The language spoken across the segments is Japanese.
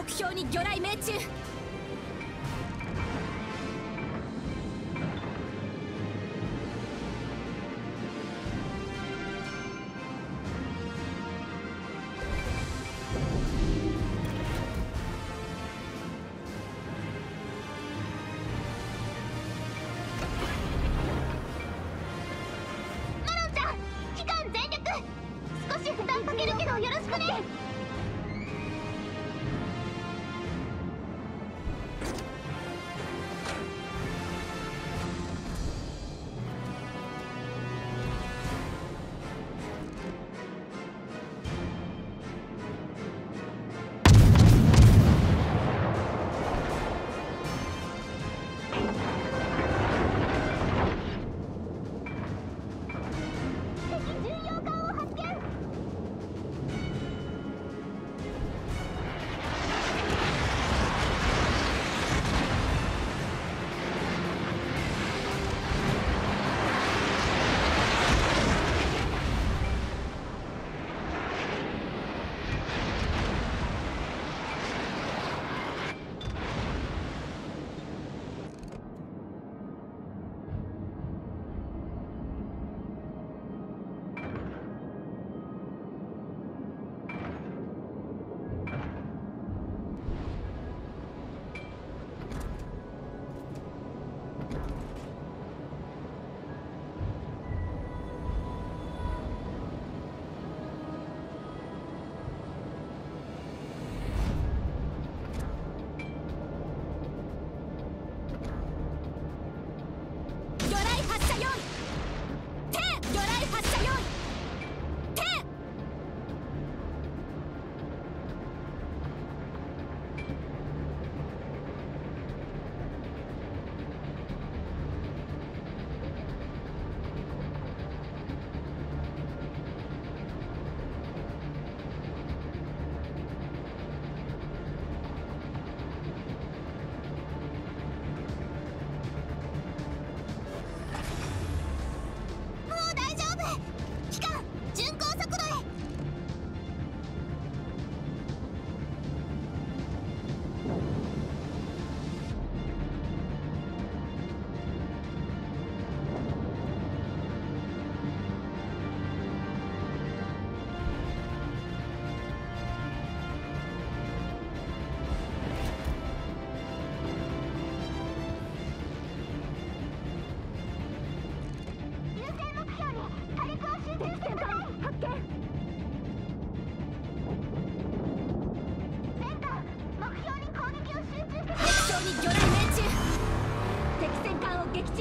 目標に魚雷命中。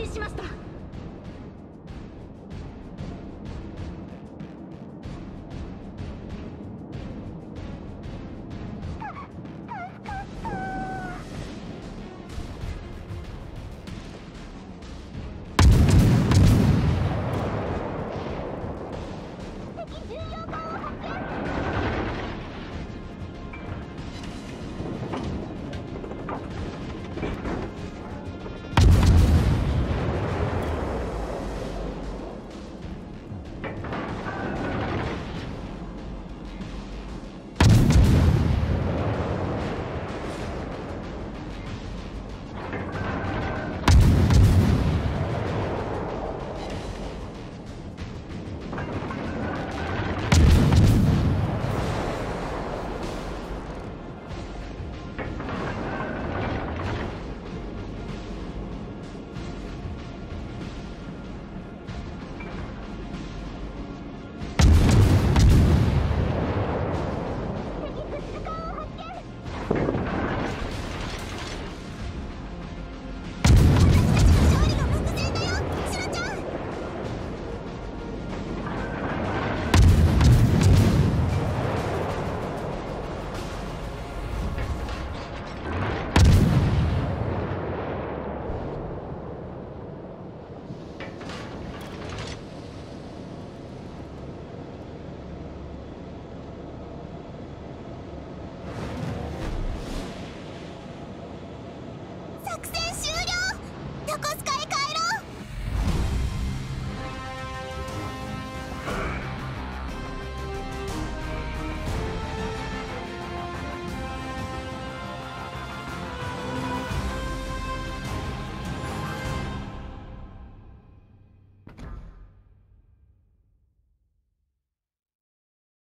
信しました。